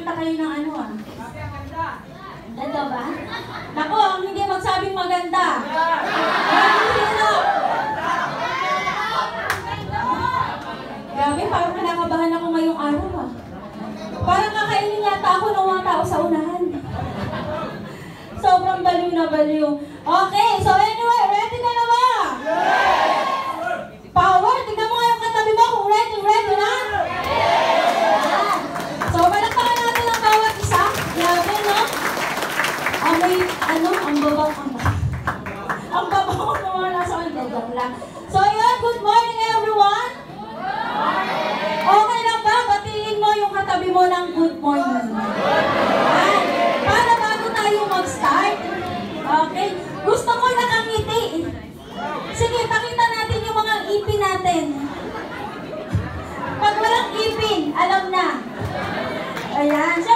nakakita kayo ng ano ah. Ganda ba? Nako, ang hindi magsabing maganda. Sino? Grabe, parang kinakabahan ako ngayong araw ah. Parang kakainin yata ako ng mga tao sa unahan. Sobrang baliw na baliw. Okay, so anyway,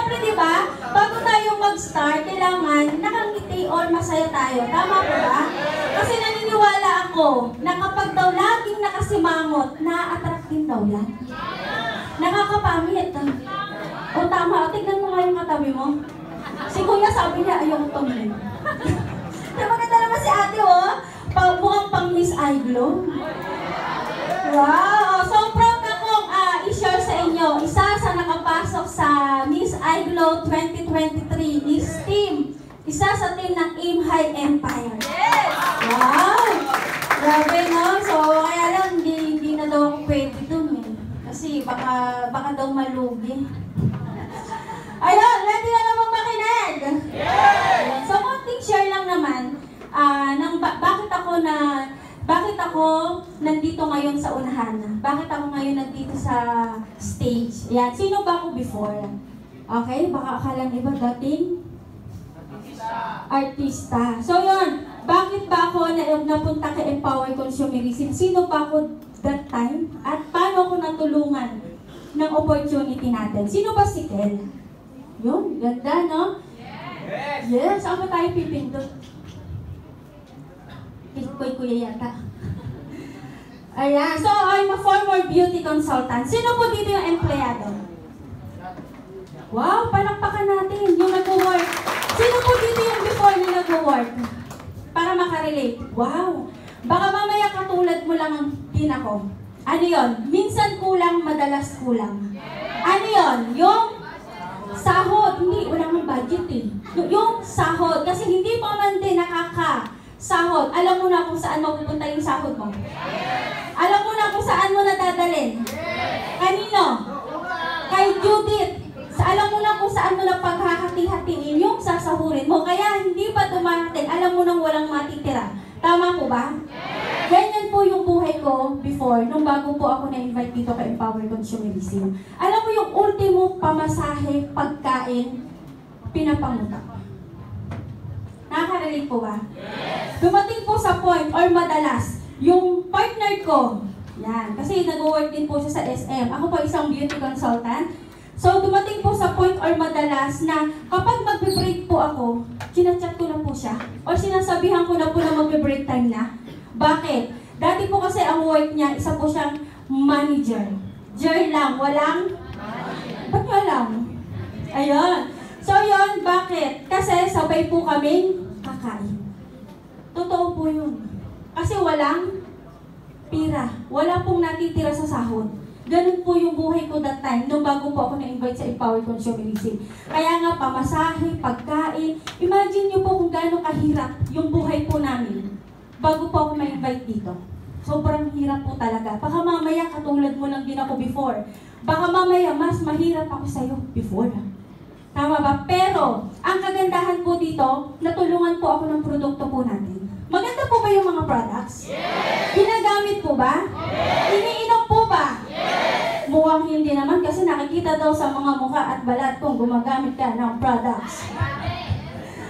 Ayan. Siyempre, di ba? Bago tayo mag-start, kailangan nakangiti or masaya tayo. Tama po ba? Kasi naniniwala ako na kapag daw laging nakasimangot, na-attract din daw yan. Nakakapamit. O tama, o tignan mo nga yung katabi mo. Si kuya sabi niya, ayaw ko tumingin. Diba maganda naman si ate, oh? Mukhang pang Miss Iglo. Wow! Iglo 2023 is team. Isa sa team ng Aim High Empire. Yes! Wow! Grabe, no? So, kaya lang, hindi, hindi na daw ako pwede dun eh. Kasi baka, baka daw malugi. Ayun, ready na naman makinig? Yes! So, konting share lang naman ah ng ba- bakit ako na bakit ako nandito ngayon sa unahan? Bakit ako ngayon nandito sa stage? Yan. Sino ba ako before? Okay, baka akala ng iba dating artista. So yun, bakit ba ako na napunta kay Empower Consumerism? Sino ba ako that time? At paano ako natulungan ng opportunity natin? Sino ba si Kel? Yun, ganda, no? Yes! Yes, saan ba tayo pipindot? Koy kuya yata. Ayan, so I'm a former beauty consultant. Sino po dito yung empleyado? Wow, palakpakan natin yung nag-work. Sino po dito yung before na nag-work? Para makarelate. Wow. Baka mamaya katulad mo lang ang din ako. Ano yon? Minsan kulang, madalas kulang. Ano yon? Yung sahod. Hindi, wala nang budget eh. Yung sahod. Kasi hindi pa man din nakaka sahod. Alam mo na kung saan mapupunta yung sahod mo. Alam mo na kung saan mo nadadalhin. Kanino? Kay Judith. Alam mo na kung saan mo na paghahati-hatiin yung sasahurin mo. Kaya hindi pa dumating. Alam mo nang walang matitira. Tama po ba? Ganyan po yung buhay ko before, nung bago po ako na-invite dito kay Empower Consumerism. Alam mo yung ultimo pamasahe, pagkain, pinapangutak. Nakaka-relate po ba? Dumating po sa point, or madalas, yung partner ko, yan, kasi nag-work din po siya sa SM. Ako po isang beauty consultant. So, dumating po sa point or madalas na kapag magbe-break po ako, chinachat ko na po siya. Or sinasabihan ko na po na magbe-break time na. Bakit? Dati po kasi ang work niya, isa po siyang manager. Jer lang, walang... Ba't niyo alam? Ayun. So yun, bakit? Kasi sabay po kaming kakain. Totoo po yun. Kasi walang pira. Wala pong natitira sa sahod. Ganun po yung buhay ko that time, nung bago po ako na-invite sa Empower Consumerism. Kaya nga, pamasahe, pagkain. Imagine nyo po kung gaano kahirap yung buhay po namin bago po ako ma-invite dito. Sobrang hirap po talaga. Baka mamaya katulad mo lang din ako before. Baka mamaya mas mahirap ako sa'yo before. Tama ba? Pero, ang kagandahan po dito, natulungan po ako ng produkto po natin. Maganda po ba yung mga products? Yes! Ginagamit po ba? Yes! Iniinom po ba? Yes! Mukhang hindi naman kasi nakikita daw sa mga mukha at balat kung gumagamit ka ng products.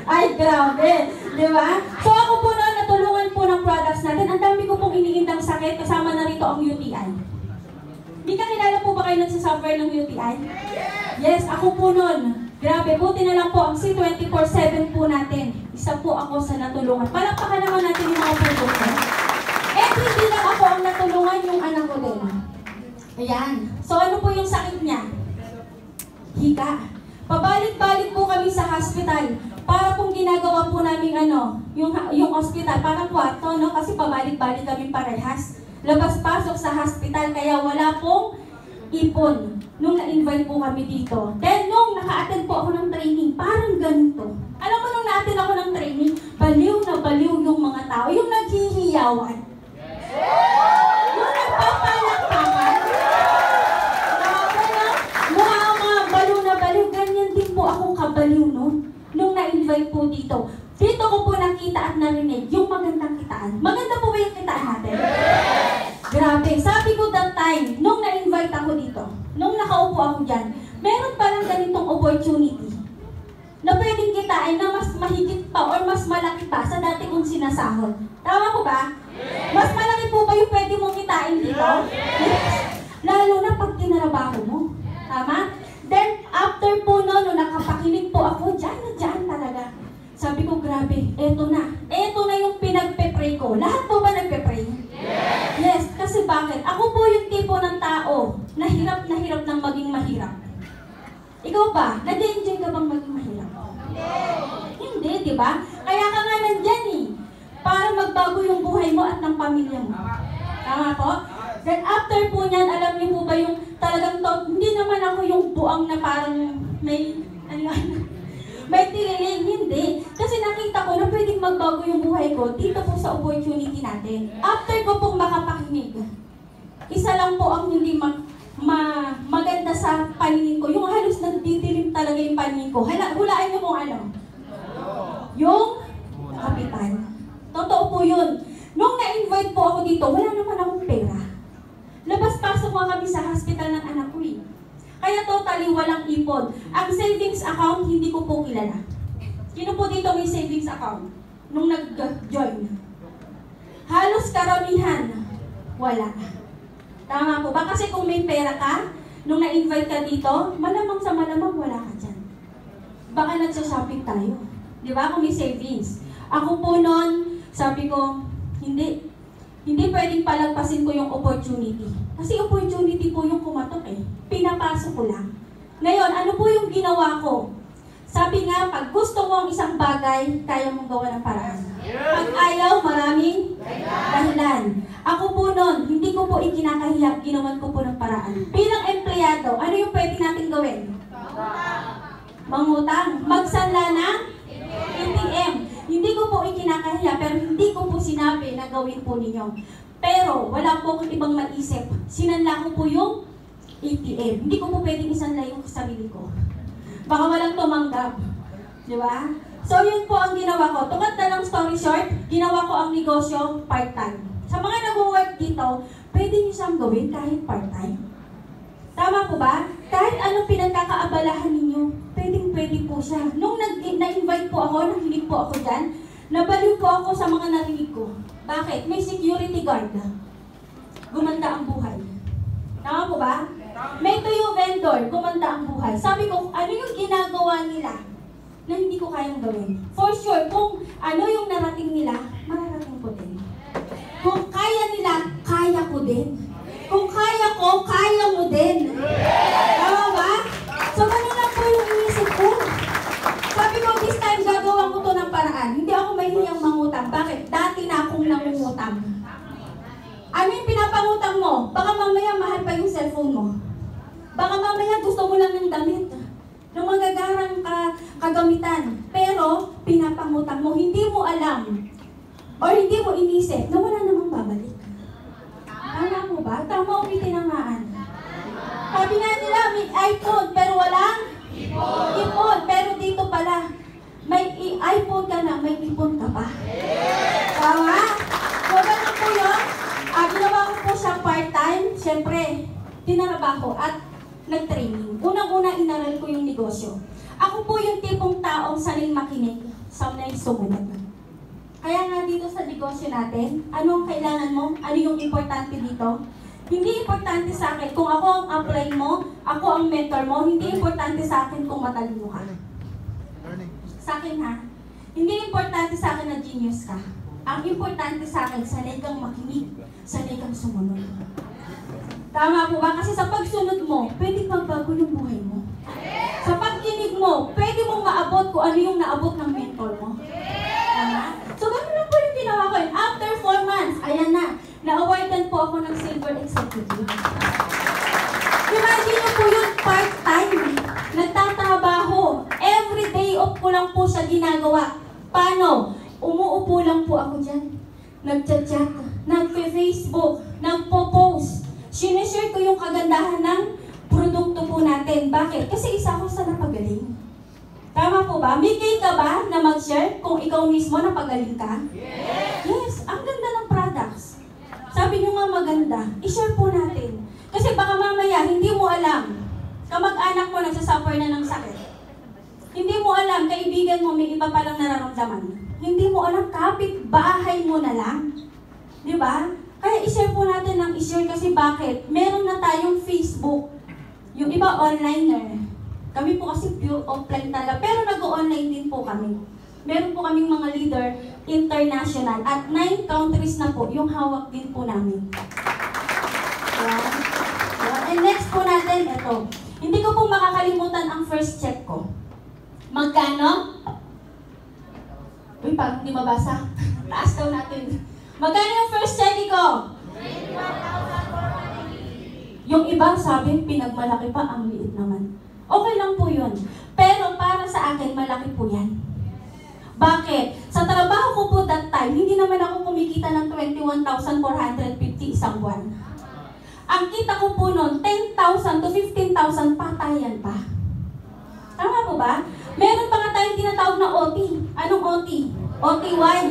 Ay, grabe. Di ba? So ako po na natulungan po ng products natin. Ang dami ko pong iniindang sakit kasama na rito ang UTI. Di ka kilala po ba kayo nagsasuffer ng UTI? Yes, ako po nun. Grabe, buti na lang po ang C24-7 po natin. Isa po ako sa natulungan. Palakpakan naman natin yung mga produkto. Eh, hindi lang ako ang natulungan yung anak ko din. Ayan. So, ano po yung sakit niya? Hika. Pabalik-balik po kami sa hospital. Para pong ginagawa po namin ano, yung, yung hospital, parang kwarto, no? Kasi pabalik-balik kami parehas. Labas-pasok sa hospital, kaya wala pong ipon nung na-invite po kami dito. Then, nung naka-attend po ako ng training, parang ganito. Alam mo, nung na-attend ako ng training, baliw na baliw yung mga tao, yung naghihiyawan. Yung nagpapalakpakan. Grabe na, mukha mga baliw na baliw. Ganyan din po akong kabaliw noon. Nung na-invite po dito. Dito ko po nakita at narinig yung magandang kitaan. Maganda po ba yung kitaan natin? Grabe. Sabi ko that time, nung na-invite ako dito, nung nakaupo ako dyan, meron palang ganitong opportunity na pwedeng kitain na mas mahigit pa or mas malaki pa sa dati kong sinasahod. Tama ko ba? Mas malaki po ba yung pwede mong kitain dito? Yes. Lalo na pag tinarabaho mo. Tama? Then, after po no, no nakapakinig po ako, dyan na dyan talaga. Sabi ko, grabe, eto na. Eto na yung pinagpe-pray ko. Lahat po ba nagpe-pray? Yes. Yes, kasi bakit? Ako po yung tipo ng tao na hirap na hirap ng maging mahirap. Ikaw ba? Nag-enjoy ka bang maging mahirap? Hindi, di ba? Kaya ka nga nandyan eh. Para magbago yung buhay mo at ng pamilya mo. Tama po? Then after po niyan, alam niyo po ba yung talagang to, hindi naman ako yung buang na parang may, ano may tililing, hindi. Kasi nakita ko na pwedeng magbago yung buhay ko dito po sa opportunity natin. After ko pong makapakinig, isa lang po ang hindi mag, ma, maganda sa paningin ko. Yung halos nagdidilim talaga yung paningin ko. Hala, hulaan niyo kung ano. Yung kapitan. Totoo po yun. Nung na-invite po ako dito, wala naman akong pera. Labas-pasok ko kami sa hospital ng anak ko eh. Kaya totally walang ipon. Ang savings account, hindi ko po kilala. Sino po dito may savings account? Nung nag-join. Halos karamihan, wala. Tama po ba? Kasi kung may pera ka, nung na-invite ka dito, malamang sa malamang wala ka dyan. Baka nagsashopping tayo. Di ba? Kung may savings. Ako po noon, sabi ko, hindi. Hindi pwedeng palagpasin ko yung opportunity. Kasi opportunity po yung kumatok eh. Pinapasok ko lang. Ngayon, ano po yung ginawa ko? Sabi nga, pag gusto mo ang isang bagay, kaya mong gawa ng paraan. Pag ayaw, maraming dahilan. Ako po noon, hindi ko po ikinakahiya, ginawan ko po ng paraan. Bilang empleyado, ano yung pwede natin gawin? Mangutang. Magsanla ng ATM. Hindi ko po ikinakahiya, pero hindi ko po sinabi na gawin po ninyo. Pero, wala po akong ibang maisip. Sinanla ko po yung ATM. Hindi ko po pwedeng isanla yung sarili ko. Baka walang tumanggap. Di ba? So, yun po ang ginawa ko. Tungkol na lang story short, ginawa ko ang negosyo part-time. Sa mga nag-work dito, pwede nyo siyang gawin kahit part-time. Tama po ba? Kahit anong pinagkakaabalahan ninyo, pwedeng pwede po siya. Nung na-invite po ako, nakinig po ako dyan, nabaliw po ako sa mga narinig ko. Bakit? May security guard. Gumanda ang buhay. Tama po ba? May tuyo vendor, gumanda ang buhay. Sabi ko, ano yung ginagawa nila na hindi ko kayang gawin? For sure, kung ano yung narating nila, mararating. Kung kaya nila, kaya ko din. Kung kaya ko, kaya mo din. Tama ba? So, ganun lang po yung inisip ko. Sabi ko, this time gagawa ko to ng paraan. Hindi ako mahihiyang mangutang. Bakit? Dati na akong nangungutang. Ano yung pinapangutang mo? Baka mamaya mahal pa yung cellphone mo. Baka mamaya gusto mo lang ng damit. Ng magagarang ka, kagamitan. Pero, pinapangutang mo. Hindi mo alam. Or hindi mo inisip na wala namang babalik. Tama mo ba? Tama o tinamaan? Sabi nga nila, may iPhone, pero walang ipon. Pero dito pala, may iPhone ka na, may ipon ka pa. Tama? So, ganun po yun. Ah, ginawa po siya part-time. Siyempre, tinarabaho at nag-training. Unang-una, inaral ko yung negosyo. Ako po yung tipong taong sanay makinig, sanay sumunod. Kaya nga dito sa negosyo natin, anong kailangan mo? Ano yung importante dito? Hindi importante sa akin kung ako ang upline mo, ako ang mentor mo, hindi importante sa akin kung matalino ka. Sa akin ha, Hindi importante sa akin na genius ka. Ang importante sa akin, sanay kang makinig, sanay kang sumunod. Tama po ba? Kasi sa pagsunod mo, pwede magbago yung buhay mo. Sa pagkinig mo, pwede mong maabot kung ano yung naabot ng mentor mo. Tama? So, ganun lang po yung ginawa ko. And after four months, ayan na, na-awardan po ako ng Silver Executive. Imagine nyo po yun, part-time. Nagtatrabaho. Every day off ko lang po siya ginagawa. Paano? Umuupo lang po ako dyan. Nagchat-chat, nagpe-Facebook, nagpo-post. Sineshare ko yung kagandahan ng produkto po natin. Bakit? Kasi isa ako sa napagaling. Tama po ba? May kay ka ba na mag-share kung ikaw mismo napagaling ka? Yes! Yes! Ang ganda ng products. Sabi nyo nga maganda, i-share po natin. Kasi baka mamaya, hindi mo alam, kamag-anak mo nagsasuffer na ng sakit. Hindi mo alam, kaibigan mo may iba palang nararamdaman. Hindi mo alam, kapit bahay mo na lang. Di ba? Kaya i-share po natin ng i-share kasi bakit? Meron na tayong Facebook. Yung iba onliner. Kami po kasi pure offline talaga. Pero nag-online din po kami. Meron po kaming mga leader international at nine countries na po yung hawak din po namin. Yan. Yan. And next po natin, ito. Hindi ko po makakalimutan ang first check ko. Magkano? Uy, parang hindi mabasa. Taas daw natin. Magkano yung first check ko? Yung iba sabi, pinagmalaki pa, ang liit naman. Okay lang po yun. Pero para sa akin, malaki po yan. Bakit? Sa trabaho ko po that time, hindi naman ako kumikita ng 21,450 isang buwan. Ang kita ko po noon, 10,000 to 15,000 patayan pa. Tama po ba? Meron pa nga tayong tinatawag na OT. Anong OT? OT1.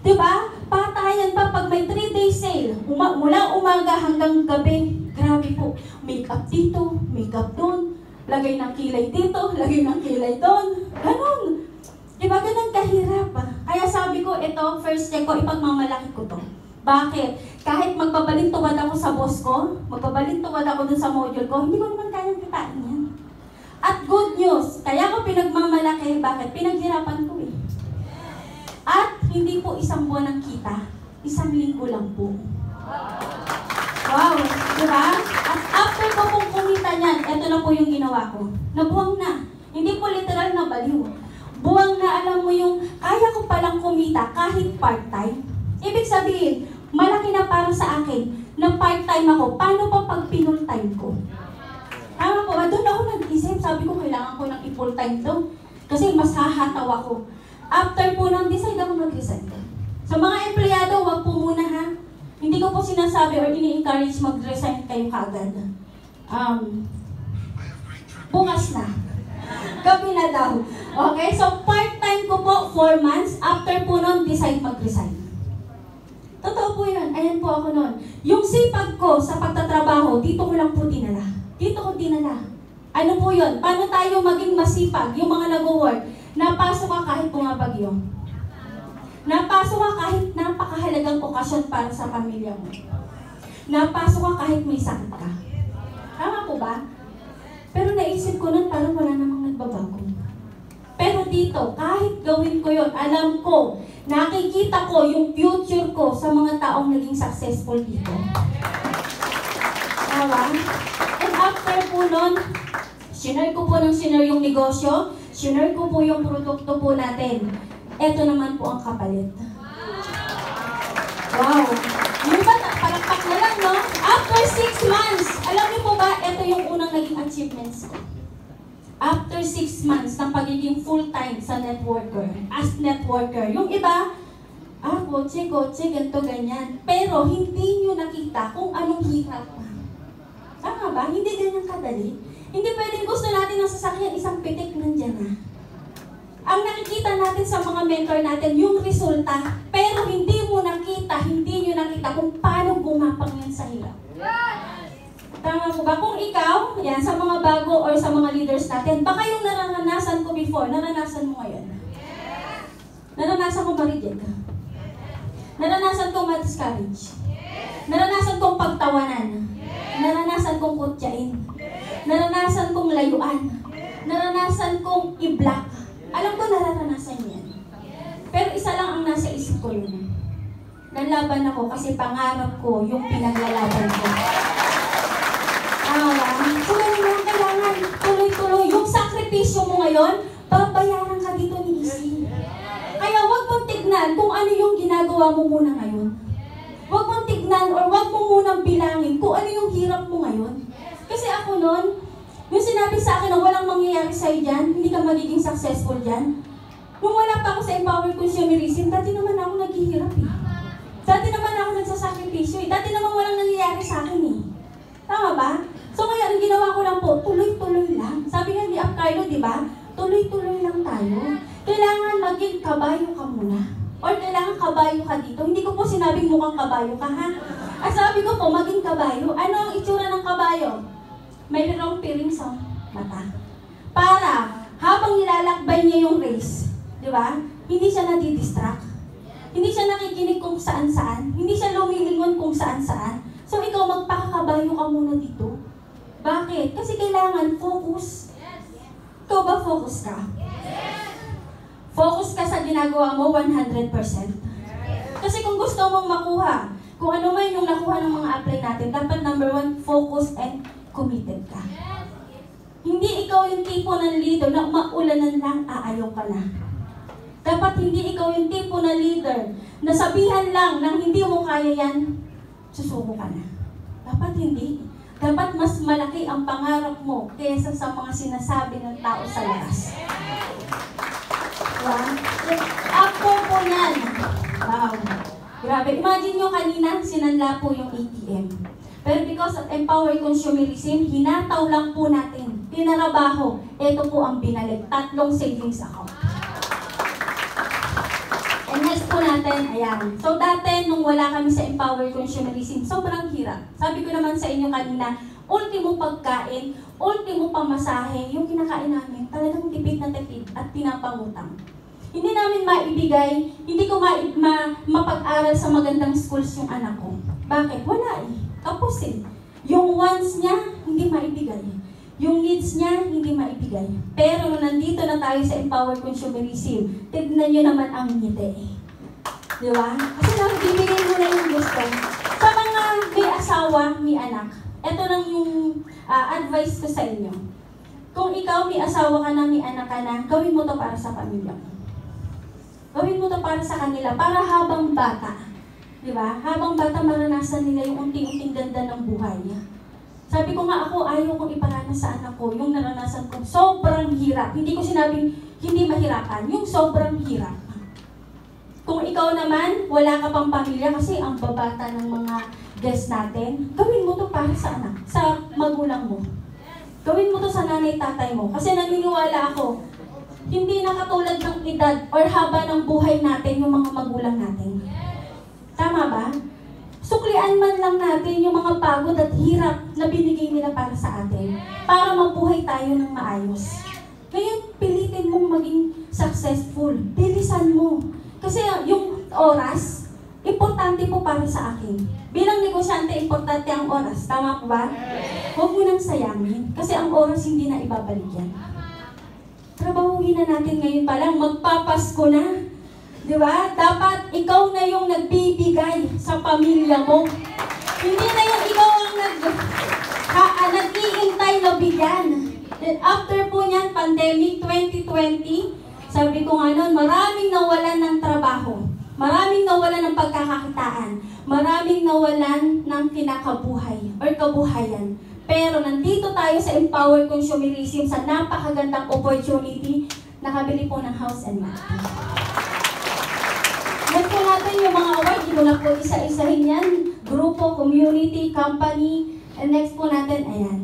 Diba? Patayan pa pag may 3-day sale. Uma- mula umaga hanggang gabi. Grabe po. Makeup dito, makeup doon. Lagay ng kilay dito, lagay ng kilay doon. Ganon. Diba ganun kahirap? Kaya sabi ko, ito, first check ko, ipagmamalaki ko to. Bakit? Kahit magbabalintuwad ako sa boss ko, magbabalintuwad ako dun sa module ko, hindi ko naman kayang kitain yan. At good news, kaya ko pinagmamalaki, bakit? Pinaghirapan ko eh. At hindi po isang buwan ang kita, isang linggo lang po. Wow, di ba? At after ko pong eto na po yung ginawa ko. Nabuwang na. Hindi po literal na baliw. Buwang na alam mo yung kaya ko palang kumita kahit part-time. Ibig sabihin, malaki na para sa akin na part-time ako. Paano pa pag pinul-time ko? Tama po ba? Doon ako nag-isip. Sabi ko, kailangan ko ng i-full-time to. Kasi mas hahataw ako. After po nang decide ako mag-resign. Sa mga empleyado, wag po muna ha. Hindi ko po sinasabi or ini-encourage mag-resign kayo kagad. Um, bukas na. Gabi na daw. Okay? So, part-time ko po, 4 months. After po nun, decide mag-resign. Totoo po yun. Ayan po ako nun. Yung sipag ko sa pagtatrabaho, dito ko lang po dinala. Dito ko dinala. Ano po yun? Paano tayo maging masipag? Yung mga nag-work, napasok ka kahit bumabagyo. Napasok ka kahit napakahalagang okasyon para sa pamilya mo. Napasok ka kahit may sakit ka. Tama po ba? Pero naisip ko nun, parang wala namang nagbabago. Pero dito, kahit gawin ko yon, alam ko, nakikita ko yung future ko sa mga taong naging successful dito. Tama? And after po nun, sinare ko po ng sinare yung negosyo, sinare ko po yung produkto po natin. Ito naman po ang kapalit. Wow! Yung ba, palakpak na lang, no? After six months, alam niyo po ba, ito yung unang naging achievements ko. After six months ng pagiging full-time sa networker, as networker, yung iba, ah, kotse, kotse, ganito, ganyan. Pero hindi nyo nakita kung anong hirap. Tama ba? Hindi ganyan kadali. Hindi pwedeng gusto natin ng sasakyan, isang pitik nandyan na. Ang nakikita natin sa mga mentor natin, yung resulta, pero hindi mo nakita, hindi nyo nakita kung paano gumapang yan sa hirap. Tama po ba? Kung ikaw, yan, sa mga bago or sa mga leaders natin, baka yung naranasan ko before, naranasan mo ngayon. Naranasan ko ma-reject ka. Naranasan kong ma-discourage. Naranasan kong pagtawanan. Naranasan kong kutyain. Naranasan kong layuan. Naranasan kong i-block. Alam ko naranasan yan. Pero isa lang ang nasa isip ko yun. Nalaban ako kasi pangarap ko yung pinaglalaban ko. Ba? So, ganun lang kailangan tuloy-tuloy. Yung sakripisyo mo ngayon, babayaran ka dito ni Isi. Kaya huwag mong tignan kung ano yung ginagawa mo muna ngayon. Huwag mong tignan or huwag mo munang bilangin kung ano yung hirap mo ngayon. Kasi ako noon, yung sinabi sa akin na walang mangyayari sa'yo dyan, hindi ka magiging successful dyan. Nung wala pa ako sa Empower Consumerism, dati naman ako naghihirap eh. Dati naman ako nagsasakripisyo eh. Dati naman walang nangyayari sa akin eh. Tama ba? So kaya ang ginawa ko lang po, tuloy-tuloy lang. Sabi nga ni Apcarlo, di ba? Tuloy-tuloy lang tayo. Kailangan maging kabayo ka muna. Or kailangan kabayo ka dito. Hindi ko po sinabing mukhang kabayo ka, ha? At sabi ko po, maging kabayo. Ano ang itsura ng kabayo? Mayroong piring sa mata. Para, habang nilalakbay niya yung race, di ba? Hindi siya nadidistract. Hindi siya nakikinig kung saan-saan. Hindi siya lumilingon kung saan-saan. So ikaw, magpakakabayo ka muna dito. Bakit? Kasi kailangan focus. Ikaw ba focus ka? Focus ka sa ginagawa mo 100%. Kasi kung gusto mong makuha, kung ano man yung nakuha ng mga apply natin, dapat number one, focus and committed ka. Hindi ikaw yung tipo ng leader na maulanan lang, aayaw ka na. Dapat hindi ikaw yung tipo na leader na sabihan lang ng hindi mo kaya yan, susuko ka na. Dapat hindi. Dapat mas malaki ang pangarap mo kaysa sa mga sinasabi ng tao sa labas. Diba? Ako po yan. Wow. Grabe. Imagine nyo kanina, sinanla po yung ATM. Pero because of empower consumerism, hinataw lang po natin. Tinarabaho. Ito po ang binalik. Tatlong savings account. Next po natin, ayan. So dati, nung wala kami sa empower consumerism, sobrang hirap. Sabi ko naman sa inyo kanina, ultimo pagkain, ultimo pamasahe, yung kinakain namin, talagang tipid na tipid at pinapangutang. Hindi namin maibigay, hindi ko ma, ma, mapag-aral sa magandang schools yung anak ko. Bakit? Wala eh. Tapos. Yung wants niya, hindi maibigay. Yung needs niya, hindi maibigay. Pero nandito na tayo sa Empower Consumerism, tignan nyo naman ang ngiti. Di ba? Kasi nagbibigay mo na yung gusto. Sa mga may asawa, may anak, ito lang yung uh, advice ko sa inyo. Kung ikaw may asawa ka na, may anak ka na, gawin mo to para sa pamilya mo. Gawin mo to para sa kanila, para habang bata. Di ba? Habang bata, maranasan nila yung unting-unting ganda ng buhay niya. Sabi ko nga ako, ayaw kong iparanas sa anak ko yung naranasan ko. Sobrang hirap. Hindi ko sinabing hindi mahirapan. Yung sobrang hirap. Kung ikaw naman, wala ka pang pamilya kasi ang babata ng mga guests natin, gawin mo to para sa anak, sa magulang mo. Gawin mo to sa nanay tatay mo. Kasi naniniwala ako, hindi na katulad ng edad or haba ng buhay natin yung mga magulang natin. Tama ba? Suklian man lang natin yung mga pagod at hirap na binigay nila para sa atin. Para mabuhay tayo ng maayos. Ngayon, pilitin mong maging successful. Bilisan mo. Kasi yung oras, importante po para sa akin. Bilang negosyante, importante ang oras. Tama po ba? Huwag mo nang sayangin. Kasi ang oras hindi na ibabalik yan. Trabahuhin na natin ngayon pa lang. Magpapasko na. Di ba? Dapat ikaw na yung nagbibigay sa pamilya mo. Hindi na yung ikaw ang nag, ha, ah, nag-iintay na bigyan. Then after po niyan, pandemic 2020, sabi ko nga noon, maraming nawalan ng trabaho. Maraming nawalan ng pagkakakitaan. Maraming nawalan ng kinakabuhay or kabuhayan. Pero nandito tayo sa Empower Consumerism sa napakagandang opportunity nakabili po ng house and lot. Next po natin yung mga award, hindi na po isa-isahin yan. Grupo, community, company. And next po natin, ayan.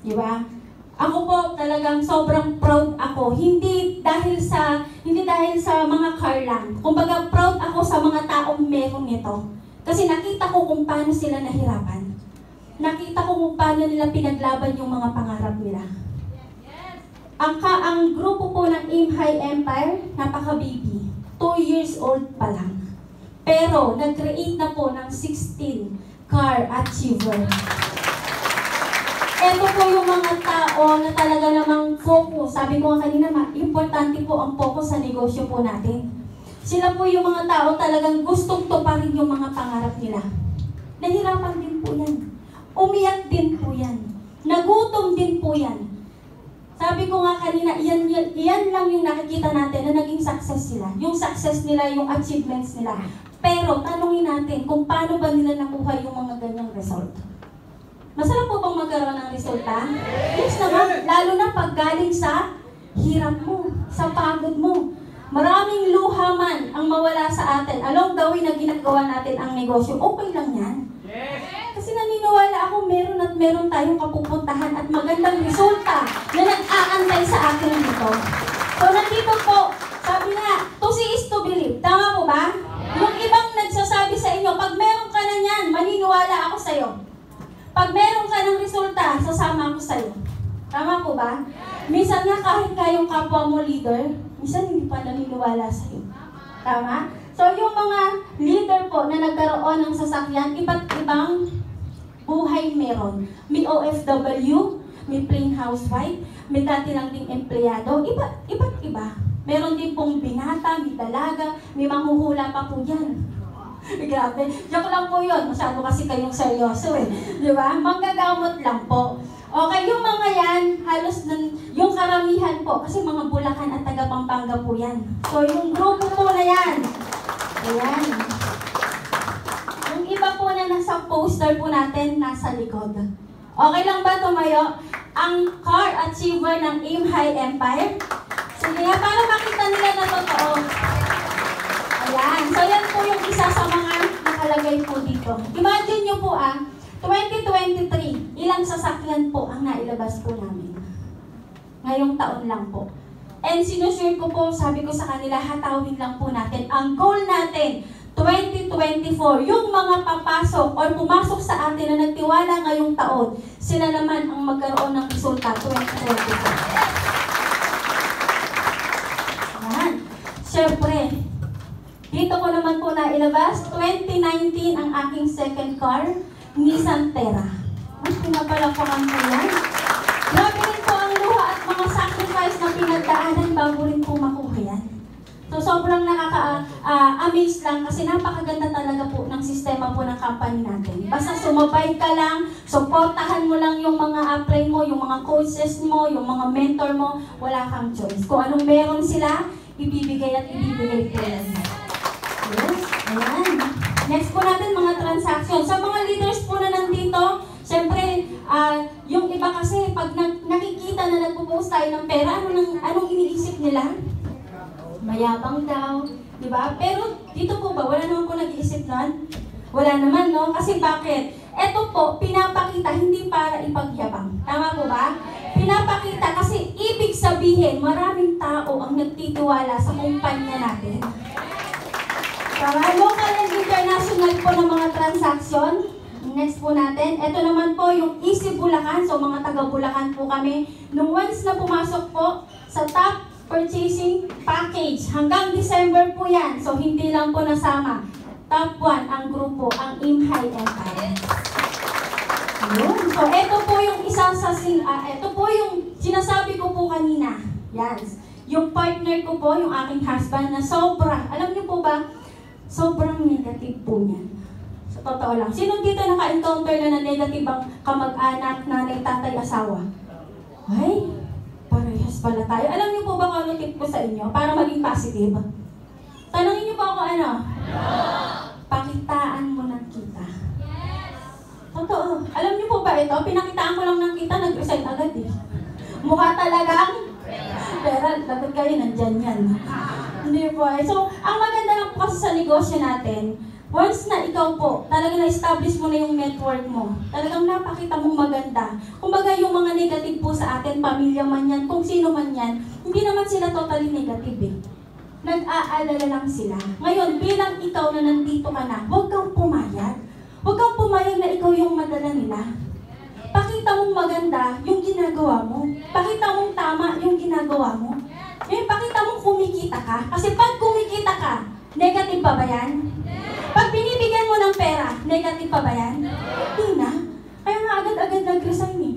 Di ba? Ako po talagang sobrang proud ako. Hindi dahil sa hindi dahil sa mga car lang. Kumbaga proud ako sa mga taong meron nito. Kasi nakita ko kung paano sila nahirapan. Nakita ko kung paano nila pinaglaban yung mga pangarap nila. Ang, ka, ang grupo po ng Aim High Empire, napaka-baby. 2 years old pa lang. Pero, nag-create na po ng 16 car achiever. Ito po yung mga tao na talaga namang focus sabi ko nga kanina, importante po ang focus sa negosyo po natin. Sila po yung mga tao talagang gustong tuparin yung mga pangarap nila. Nahirapan din po yan. Umiyak din po yan. Nagutom din po yan. Sabi ko nga kanina, yan, yan, yan lang yung nakikita natin na naging success sila. Yung success nila, yung achievements nila. Pero tanungin natin kung paano ba nila nakuha yung mga ganyang result. Masarap po bang magkaroon ng resulta? Yes naman, lalo na pag galing sa hirap mo, sa pagod mo. Maraming luha man ang mawala sa atin. Along the way na ginagawa natin ang negosyo, okay lang yan. Kasi naniniwala ako meron at meron tayong kapupuntahan at magandang resulta na nag-aantay sa akin dito. So nandito po, sabi nga, to see is to believe. Tama po ba? Yung ibang nagsasabi sa inyo, pag meron ka na yan, maniniwala ako sa'yo. Pag meron ka ng resulta, sasama ako sa'yo. Tama po ba? Minsan nga kahit kayong kapwa mo leader, minsan hindi pa naniniwala sa'yo. Tama? So yung mga leader po na nagkaroon ng sasakyan, iba't ibang buhay meron. May OFW, may plain housewife, may dati lang ding empleyado, iba, iba't iba. Meron din pong binata, may dalaga, may manghuhula pa po yan. Grabe. Joke lang po yun. Masyado kasi kayong seryoso eh. Di ba? Manggagamot lang po. Okay, yung mga yan, halos nun, yung karamihan po, kasi mga Bulacan at taga Pampanga po yan. So, yung grupo po na yan, ayan. Yung iba po na nasa poster po natin, nasa likod. Okay lang ba tumayo? Ang car achiever ng Aim High Empire. Sige nga, para makita nila na totoo. Ayan. So, yan po yung isa sa mga nakalagay po dito. Imagine nyo po ah, 2023, ilang sasakyan po ang nailabas po namin. Ngayong taon lang po. And sinusure ko po, sabi ko sa kanila, hatawin lang po natin. Ang goal natin, 2024, yung mga papasok or pumasok sa atin na nagtiwala ngayong taon, sila naman ang magkaroon ng resulta 2024. Yan. Siyempre, dito ko naman po na ilabas, 2019 ang aking second car, Nissan Terra. Mas pinapalapakan ko yan. Grabe rin po ang luha at mga sacrifice na pinagdaanan bago rin po makuha yan. So sobrang nakaka-amaze lang kasi napakaganda talaga po ng sistema po ng company natin. Basta sumabay ka lang, supportahan mo lang yung mga upline mo, yung mga coaches mo, yung mga mentor mo, wala kang choice. Kung anong meron sila, ibibigay at ibibigay po yan. Ayan. Next po natin mga transaction. Sa mga leaders po na nandito, syempre, ah, yung iba kasi pag na- nakikita na nagpo-post tayo ng pera, ano nang, anong iniisip nila? Mayabang daw, di ba? Pero dito po ba, wala naman po nag-iisip nun? Wala naman, no? Kasi bakit? Ito po, pinapakita hindi para ipagyabang. Tama po ba? Pinapakita kasi ibig sabihin, maraming tao ang nagtitiwala sa kumpanya natin. Tama? Local and international po ng mga transaction. Next po natin. Ito naman po yung Easy Bulacan. So mga taga Bulacan po kami. Nung once na pumasok po sa top purchasing package, hanggang December po yan. So hindi lang po nasama. Top 1 ang grupo, ang Imhai Empire. Yun. So ito po yung isa sa ah, ito po yung sinasabi ko po kanina. Yan. Yung partner ko po, yung aking husband na sobra, alam niyo po ba, sobrang negative po niyan. Sa totoo lang. Sino dito naka-encounter na na negative ang kamag-anak, nanay, tatay, asawa? Ay, parehas pala tayo. Alam niyo po ba kung ano tip ko sa inyo para maging positive? Tanungin niyo po ako ano? Pakitaan mo ng kita. Totoo. Alam niyo po ba ito? Pinakitaan ko lang ng kita, nag-resign agad eh. Mukha talagang pera, dapat kayo nandyan yan. Hindi po eh. So, ang maganda lang po kasi sa negosyo natin, once na ikaw po, talaga na-establish mo na yung network mo, talagang napakita mong maganda. Kumbaga yung mga negative po sa atin, pamilya man yan, kung sino man yan, hindi naman sila totally negative eh. Nag-aalala lang sila. Ngayon, bilang ikaw na nandito ka na, huwag kang pumayag. Huwag kang pumayag na ikaw yung madala nila. Pakita mong maganda yung ginagawa mo. Pakita mong tama yung ginagawa mo. Ngayon, pakita kumikita ka. Kasi pag kumikita ka, negative pa ba yan? Pag binibigyan mo ng pera, negative pa ba yan? Hindi na. Kaya nga agad-agad nag-resign eh.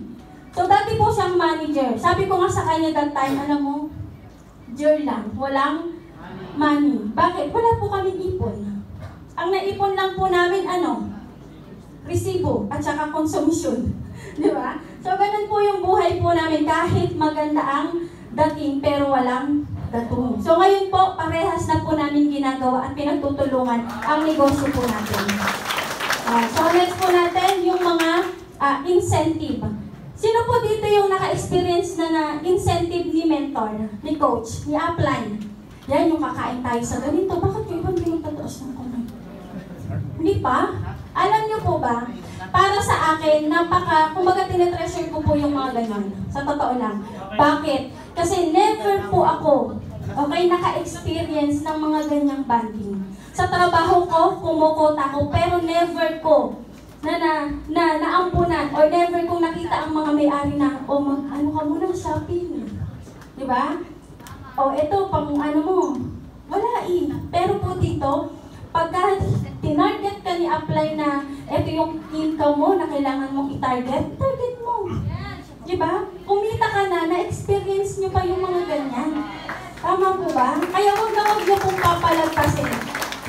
So, dati po siyang manager. Sabi ko nga sa kanya that time, alam mo, Jer lang, walang money. Bakit? Wala po kaming ipon. Ang naipon lang po namin, ano? Resibo at saka konsumisyon. Di ba? So, ganun po yung buhay po namin kahit maganda ang dating pero walang datung. So, ngayon po, parehas na po namin ginagawa at pinagtutulungan ang negosyo po natin. Ah, so, next po natin yung mga ah, incentive. Sino po dito yung naka-experience na na incentive ni mentor, ni coach, ni upline? Yan yung kakain tayo sa ganito. Bakit yung ibang pinagtataas ng kamay? Hindi pa? Alam niyo po ba, para sa akin, napaka, kumbaga tinetreasure ko po yung mga ganyan. Sa totoo lang. Bakit? Kasi never po ako, okay, naka-experience ng mga ganyang banding. Sa trabaho ko, kumukota ko, pero never ko na na na naampunan or never kong nakita ang mga may-ari na o mag ano ka muna shopping. 'Di ba? O ito pang ano mo. Wala eh. Pero po dito, pagka tinarget ka ni apply na ito yung income mo na kailangan mong i-target, target mo. Di ba? Kumita ka na, na-experience nyo pa yung mga ganyan. Tama po ba? Kaya huwag na huwag nyo pong papalagpasin.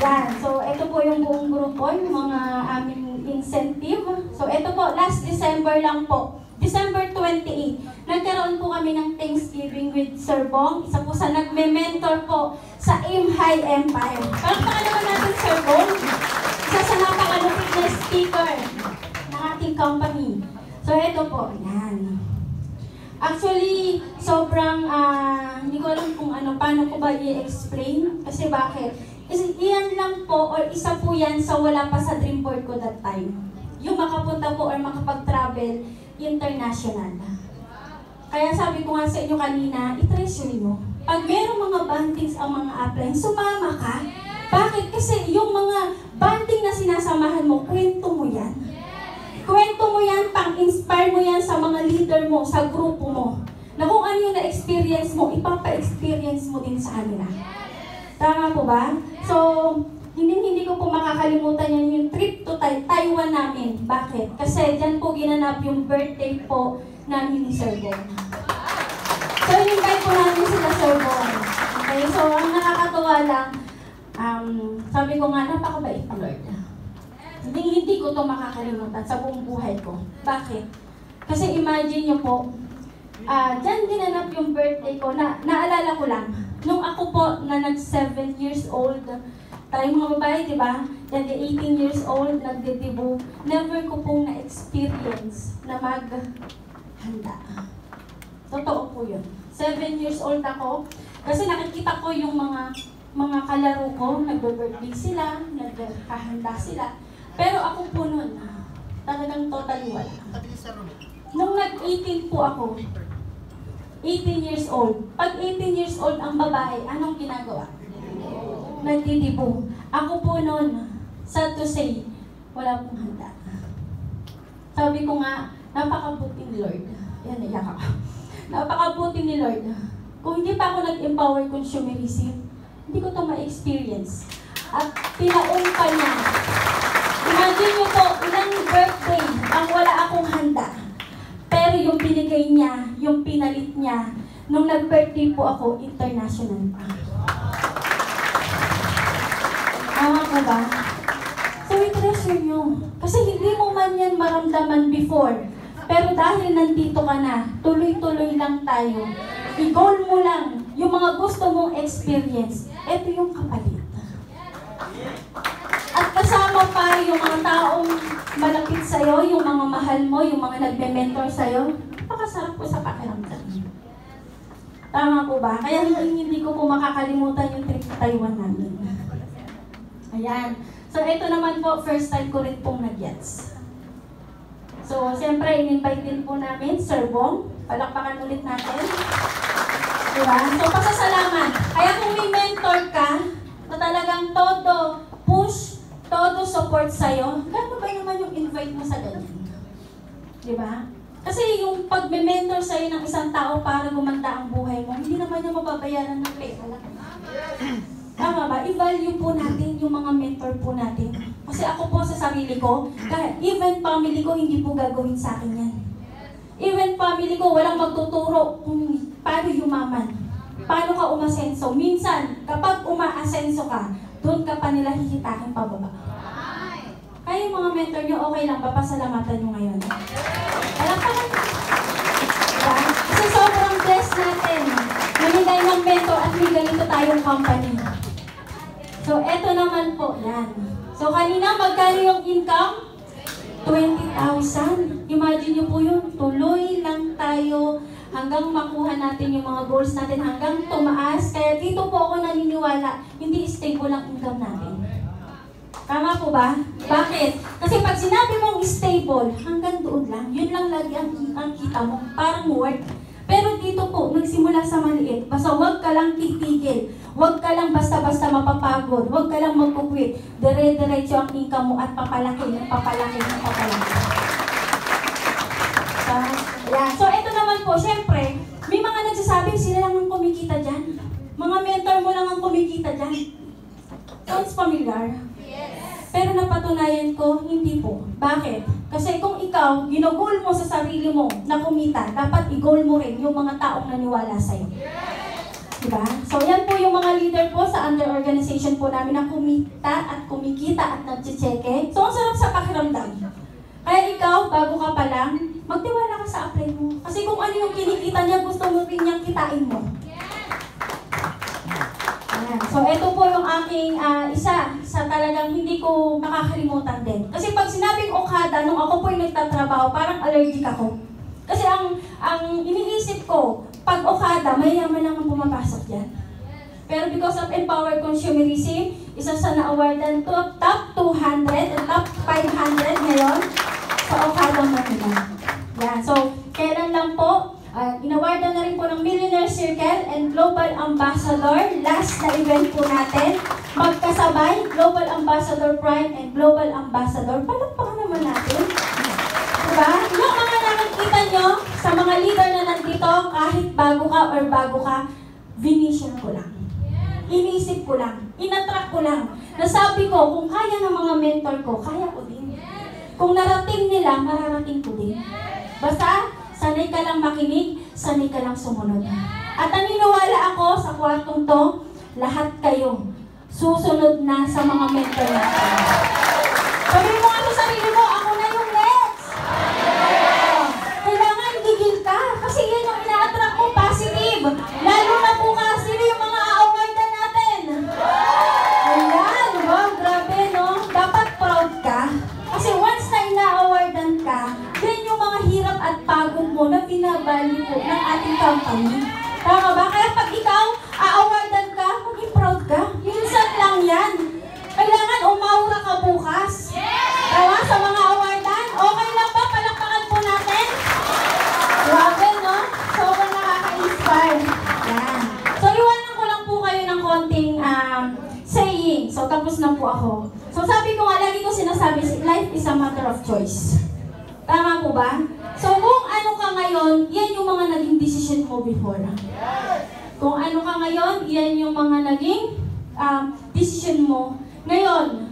Yan. So, ito po yung buong grupo, yung mga aming incentive. So, ito po, last December lang po. December 28, nagkaroon po kami ng Thanksgiving with Sir Bong. Isa po sa nagme-mentor po sa High Empire. Palakpakan naman natin Sir Bong. Isa sa napakalupit na speaker ng ating company. So, ito po. Yan. Actually, sobrang, ah, hindi ko alam kung ano, paano ko ba i-explain. Kasi bakit? Kasi iyan lang po, or isa po yan sa wala pa sa dream board ko that time. Yung makapunta po or makapag-travel international. Kaya sabi ko nga sa inyo kanina, i-treasure mo. Pag merong mga bandings ang mga upline, sumama ka. Bakit? Kasi yung mga banding na sinasamahan mo, kwento mo yan. Kwento mo yan, pang-inspire mo yan sa mga leader mo, sa grupo mo. Na kung ano yung na-experience mo, ipapa-experience mo din sa kanila. Tama po ba? So, hindi hindi ko po makakalimutan yan yung trip to Tai- Taiwan namin. Bakit? Kasi dyan po ginanap yung birthday po namin ni Sir. So, in-invite po namin sila Sir Bon. Okay, so ang nakakatuwa lang, um, sabi ko nga, napakabait ni Lord. Hindi, hindi ko to makakalimutan sa buong buhay ko. Bakit? Kasi imagine nyo po, ah dyan ginanap yung birthday ko, na, naalala ko lang, nung ako po na nag 7 years old, tayong mga babae, di ba? Yan, 18 years old, nagdidibo, never ko pong na-experience na maghanda. Totoo po yun. 7 years old ako, kasi nakikita ko yung mga mga kalaro ko, nagbe-birthday sila, naghahanda sila. Pero ako po nun, talagang totally wala. Nung nag-18 po ako, 18 years old. Pag 18 years old ang babae, anong ginagawa? Nagtitibo. Ako po noon, sad to say, wala pong handa. Sabi ko nga, napakabuti ni Lord. Yan, naiyak ako. Napakabuti ni Lord. Kung hindi pa ako nag-empower consumerism, hindi ko to ma-experience. At tinaon pa niya. Imagine niyo po, ilang birthday ang wala akong handa. Pero yung binigay niya, yung pinalit niya, nung nag-birthday po ako, international pa. Tama po ba? So, i-treasure nyo. Kasi hindi mo man yan maramdaman before. Pero dahil nandito ka na, tuloy-tuloy lang tayo. I-goal mo lang yung mga gusto mong experience. Ito yung kapalit. At kasama pa yung mga taong malapit sa'yo, yung mga mahal mo, yung mga nagbe-mentor sa'yo, napakasarap po sa pakiramdam. Tama po ba? Kaya hindi, hindi ko po makakalimutan yung trip sa Taiwan namin. Ayan. So, ito naman po, first time ko rin pong nag-gets. So, siyempre, in-invite din po namin, Sir Bong. Palakpakan ulit natin. Diba? So, pasasalamat. Kaya kung may mentor ka, na talagang todo push, todo support sa'yo, gano'n ba naman yung invite mo sa ganyan? Diba? Kasi yung pag-mentor sa'yo ng isang tao para gumanda ang buhay mo, hindi naman niya mababayaran ng pera lang. Tama ba? I-value po natin yung mga mentor po natin. Kasi ako po sa sarili ko, kahit even family ko, hindi po gagawin sa akin yan. even family ko, walang magtuturo kung paano yumaman. Paano ka umasenso. Minsan, kapag umaasenso ka, doon ka pa nila hihitain pababa. Kaya yung mga mentor nyo, okay lang ba? Pasalamatan nyo ngayon. Alam pa lang. Diba? Kasi sobrang blessed natin. Namigay ng mentor at may ganito tayong company. So, eto naman po, yan. So, kanina, magkano yung income? 20,000. Imagine nyo po yun, tuloy lang tayo hanggang makuha natin yung mga goals natin, hanggang tumaas. Kaya dito po ako naniniwala, hindi stable ang income natin. Tama po ba? Bakit? Kasi pag sinabi mong stable, hanggang doon lang. Yun lang lagi ang, ang kita mo. Parang word. Pero dito po, nagsimula sa maliit. Basta huwag ka lang titigil. Huwag ka lang basta-basta mapapagod. Huwag ka lang magkukwit. Dire-diretso ang income mo at papalaki ng papalaki ng papalaki. So, yeah. so ito naman po, syempre, may mga nagsasabi, sila lang ang kumikita dyan. Mga mentor mo lang ang kumikita dyan. Sounds familiar? Pero napatunayan ko, hindi po. Bakit? Kasi kung ikaw, ginugol mo sa sarili mo na kumita, dapat i-goal mo rin yung mga taong naniwala sa'yo. Diba? So yan po yung mga leader po sa under organization po namin na kumita at kumikita at nagchicheke. So ang sarap sa pakiramdam. Kaya ikaw, bago ka pa lang, magtiwala ka sa apply mo. Kasi kung ano yung kinikita niya, gusto mo rin niyang kitain mo. Ayan. So, ito po yung aking ah, isa sa talagang hindi ko nakakalimutan din. Kasi pag sinabing Okada, nung ako po yung nagtatrabaho, parang allergic ako. Kasi ang ang iniisip ko, pag Okada, mayayaman lang ang pumapasok dyan. Pero because of Empower Consumerism, isa sa na-awardan to top 200 and top 500 ngayon sa Okada Manila. Yan. So, kailan lang po, uh, inawardan na rin po ng Millionaire Circle and Global Ambassador. Last na event po natin. Magkasabay, Global Ambassador Prime and Global Ambassador. Palakpakan naman natin. Diba? Yung mga nakikita nyo sa mga leader na nandito, kahit bago ka or bago ka, vinisyon ko lang. Inisip ko lang. Inatrack ko lang. Nasabi ko, kung kaya ng mga mentor ko, kaya ko din. Kung narating nila, mararating ko din. Basta, sanay ka lang makinig, sanay ka lang sumunod. At naniniwala ako sa kwartong to, lahat kayo susunod na sa mga mentor natin. Sabi mo ng company. Tama ba? Kaya pag ikaw, a-awardan ka, maging proud ka. Minsan lang yan. Kailangan umaura ka bukas. Tama sa mga awardan? Okay lang ba? Palakpakan po natin. Grabe, no? Sobrang nakaka-inspire. Yan. So, iwanan ko lang po kayo ng konting um, saying. So, tapos na po ako. So, sabi ko nga, lagi ko sinasabi, life is a matter of choice. Tama po ba? Ano ka ngayon, yan yung mga naging decision mo before. Kung ano ka ngayon, yan yung mga naging um, decision mo. Ngayon,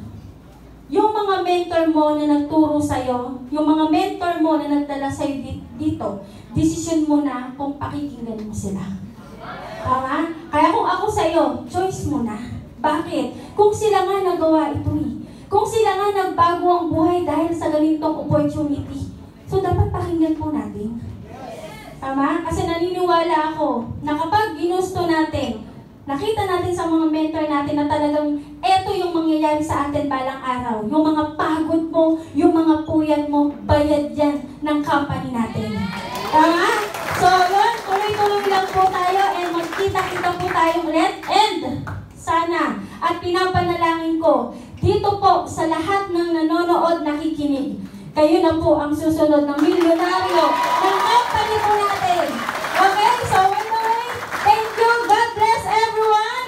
yung mga mentor mo na nagturo sa'yo, yung mga mentor mo na nagdala sa'yo di- dito, decision mo na kung pakikinggan mo sila. Tama? Kaya kung ako sa'yo, choice mo na. Bakit? Kung sila nga nagawa ito eh. Kung sila nga nagbago ang buhay dahil sa ganitong opportunity. So dapat pakinggan po natin. Tama? Kasi naniniwala ako na kapag ginusto natin, nakita natin sa mga mentor natin na talagang eto yung mangyayari sa atin balang araw. Yung mga pagod mo, yung mga puyat mo, bayad yan ng company natin. Tama? So, yun, tuloy-tuloy lang po tayo and magkita-kita po tayo ulit. And, sana, at pinapanalangin ko, dito po sa lahat ng nanonood, nakikinig, kayo na po ang susunod ng milyonaryo ng company po natin. Okay? So, wait. Thank you. God bless everyone.